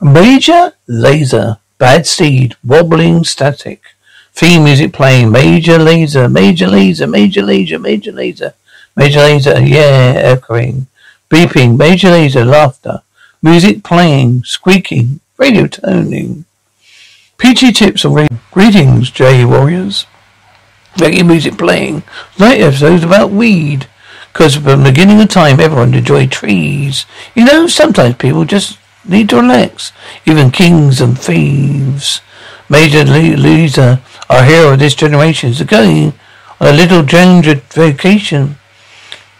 Major Lazer, Bad Seed, Wobbling Static. Theme music playing. Major Lazer, Major Lazer, Major Lazer, Major Lazer. Major Lazer, yeah, echoing. Beeping, Major Lazer, laughter. Music playing, squeaking, radio toning. Peachy tips of radio. Greetings, J Warriors. Reggae music playing. Night episodes about weed. Because from the beginning of time, everyone enjoyed trees. You know, sometimes people just need to relax. Even kings and thieves. Major Lazer, our hero of this generation, is going on a little ginger vacation.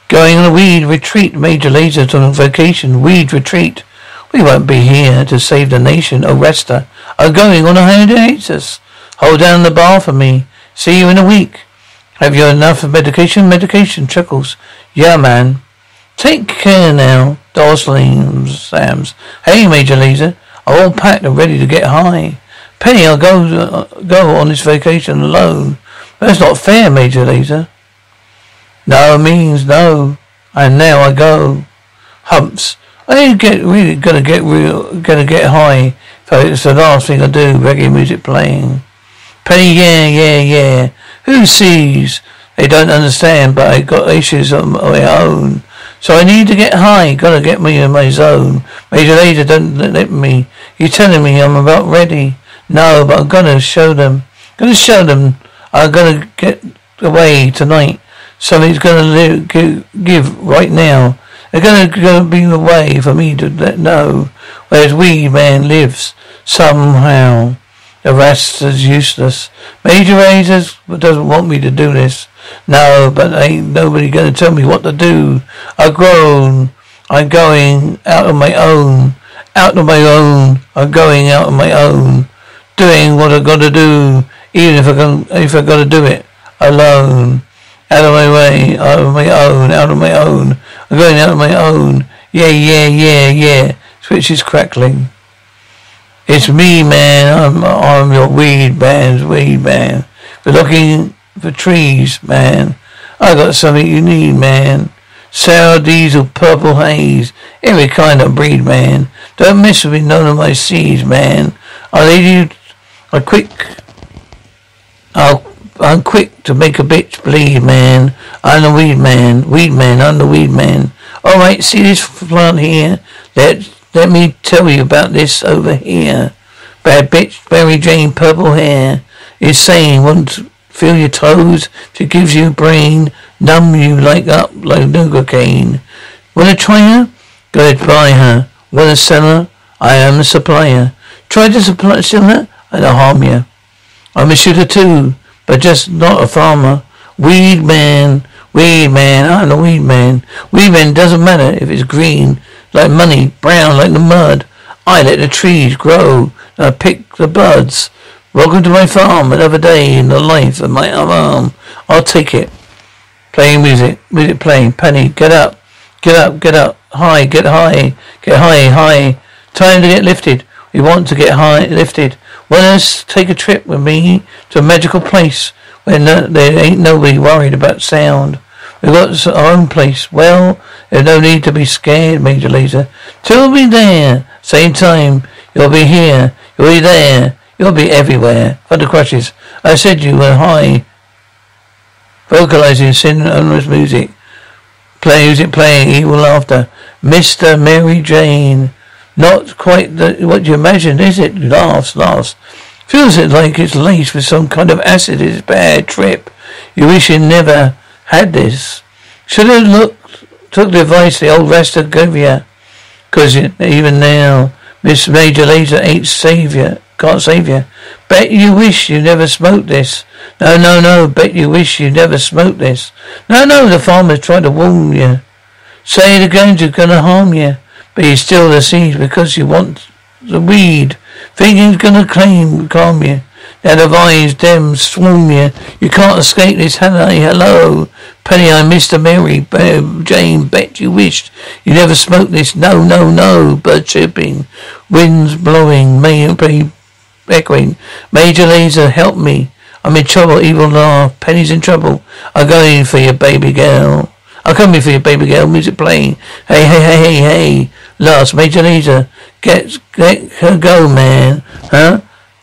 Going on a weed retreat. Major Lazer's on a vacation. Weed retreat. We won't be here to save the nation. Arresta are going on a hiatus. Hold down the bar for me. See you in a week. Have you enough of medication? Medication, Chuckles. Yeah, man. Take care now, Darslings, Sams. Hey, Major Lazer. I'm all packed and ready to get high. Penny, I'll go uh, go on this vacation alone. That's not fair, Major Lazer. No means no. And now I go. Humps. I ain't get really gonna get real gonna get high. So it's the last thing I do, reggae music playing. Penny, yeah, yeah, yeah. Who sees? They don't understand, but I got issues of my own. So I need to get high. Gotta get me in my zone. Major Lazer, don't let me. You're telling me I'm about ready? No, but I'm gonna show them. Gonna show them. I'm gonna get away tonight. Something's gonna give, right now. They're gonna, gonna be the way for me to let know where his weed man lives somehow. The rest is useless. Major Razors doesn't want me to do this. No, but ain't nobody gonna tell me what to do. I've grown. I'm going out on my own. Out on my own. I'm going out on my own. Doing what I gotta do. Even if I can, if I gotta do it alone. Out of my way. Out of my own. Out of my own. I'm going out on my own. Yeah, yeah, yeah, yeah. Switch is crackling. It's me, man. I'm, I'm your weed man's weed man. We're looking for trees, man. I got something you need, man. Sour diesel, purple haze, every kind of breed, man. Don't mess with none of my seeds, man. I'll leave you a quick. I'll, I'm quick to make a bitch bleed, man. I'm the weed man, weed man. I'm the weed man. All right, see this plant here? Let let me tell you about this over here. Bad bitch, Mary Jane, purple hair, is saying, want to feel your toes? She gives you brain, numb you like up like Novocaine. Wanna try her? Go ahead, buy her. Wanna sell her? I am the supplier. Try to supply, sell her? I don't harm you. I'm a shooter too, but just not a farmer. Weed man, weed man, I'm the weed man. Weed man doesn't matter if it's green, like money, brown like the mud. I let the trees grow. And I pick the buds. Welcome to my farm. Another day in the life of my arm. I'll take it. Playing music. Music playing. Penny, get up. Get up. Get up. High. Get high. Get high. High. Time to get lifted. We want to get high lifted. Want to take a trip with me to a magical place where no, there ain't nobody worried about sound. We've got our own place. Well, there's no need to be scared, Major Lazer. Till we there. Same time. You'll be here. You'll be there. You'll be everywhere. Thunder crushes. I said you were high. Vocalizing synonymous music. Play music playing evil laughter. Mr. Mary Jane. Not quite the, what you imagined, is it? Laughs, laughs. Feels it like it's laced with some kind of acid. It's a bad trip. You wish you never had this. Should have looked, took the advice the old Rasta gave you. Cause even now, Miss Major Lazer ain't savior, can't save you. Bet you wish you never smoked this. No, no, no, bet you wish you never smoked this. No, no, the farmer's trying to warn you. Say the ganja's gonna harm you, but you still the seed because you want the weed. Thinking gonna claim calm you. Now the vines, them swarm you. You can't escape this. Hello, hello. Penny, I Mr. Mary, Jane, bet you wished you never smoked this. No, no, no. Bird chirping, winds blowing, may be echoing. Major Lazer, help me. I'm in trouble. Evil laugh. Penny's in trouble. I'm going for your baby girl. I'm coming for your baby girl. Music playing. Hey, hey, hey, hey, hey. Last Major Lazer. Get, get her go, man. Huh?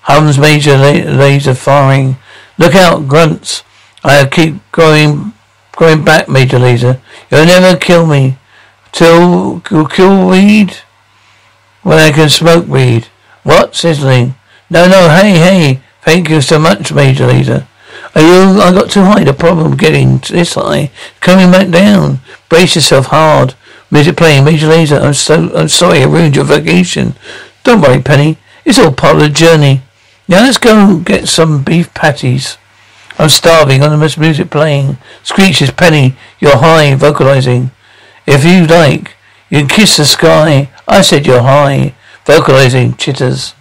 Hums Major laser firing. Look out, grunts. I'll keep going, going back, Major Lazer. You'll never kill me. Till, you'll kill weed? When I can smoke weed. What? Sizzling. No, no, hey, hey. Thank you so much, Major Lazer. Are you, I got too high. The problem getting this high. Coming back down. Brace yourself hard. Music playing, Major Lazer. I'm so, I'm sorry I ruined your vacation. Don't worry, Penny. It's all part of the journey. Now let's go get some beef patties. I'm starving on the music playing. Screeches, Penny, you're high, vocalizing. If you like, you can kiss the sky. I said you're high, vocalizing, chitters.